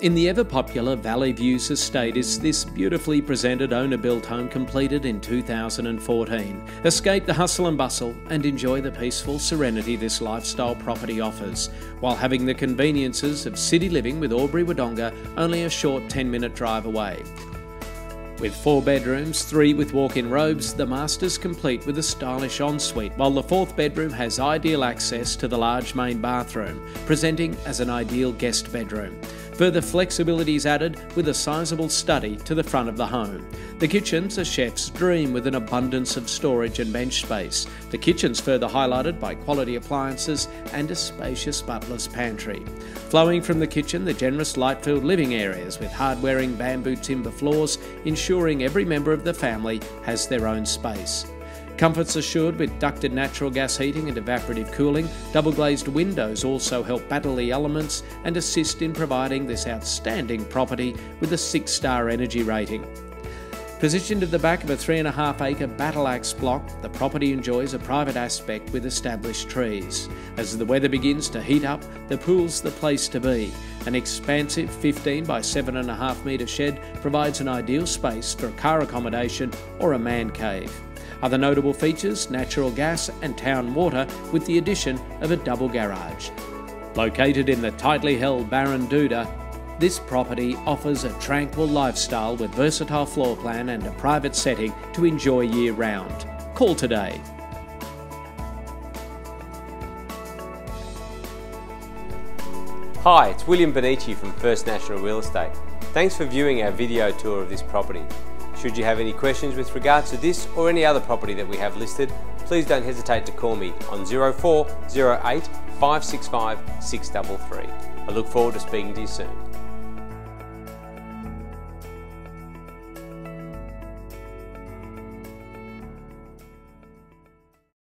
In the ever popular Valley Views estate is this beautifully presented owner built home completed in 2014. Escape the hustle and bustle and enjoy the peaceful serenity this lifestyle property offers, while having the conveniences of city living with Albury Wodonga only a short 10 minute drive away. With four bedrooms, three with walk in robes, the master's complete with a stylish ensuite, while the fourth bedroom has ideal access to the large main bathroom, presenting as an ideal guest bedroom. Further flexibility is added with a sizable study to the front of the home. The kitchen's a chef's dream with an abundance of storage and bench space. The kitchen's further highlighted by quality appliances and a spacious butler's pantry. Flowing from the kitchen, the generous light-filled living areas with hard-wearing bamboo timber floors, ensuring every member of the family has their own space. Comforts assured with ducted natural gas heating and evaporative cooling, double glazed windows also help battle the elements and assist in providing this outstanding property with a 6 star energy rating. Positioned at the back of a three and a half acre battle axe block, the property enjoys a private aspect with established trees. As the weather begins to heat up, the pool's the place to be. An expansive 15 by 7.5 metre shed provides an ideal space for a car accommodation or a man cave. Other notable features natural gas and town water with the addition of a double garage. Located in the tightly held Baranduda, this property offers a tranquil lifestyle with versatile floor plan and a private setting to enjoy year round. Call today. Hi, it's William Benici from First National Real Estate. Thanks for viewing our video tour of this property. Should you have any questions with regards to this or any other property that we have listed, please don't hesitate to call me on 0408 565 633. I look forward to speaking to you soon.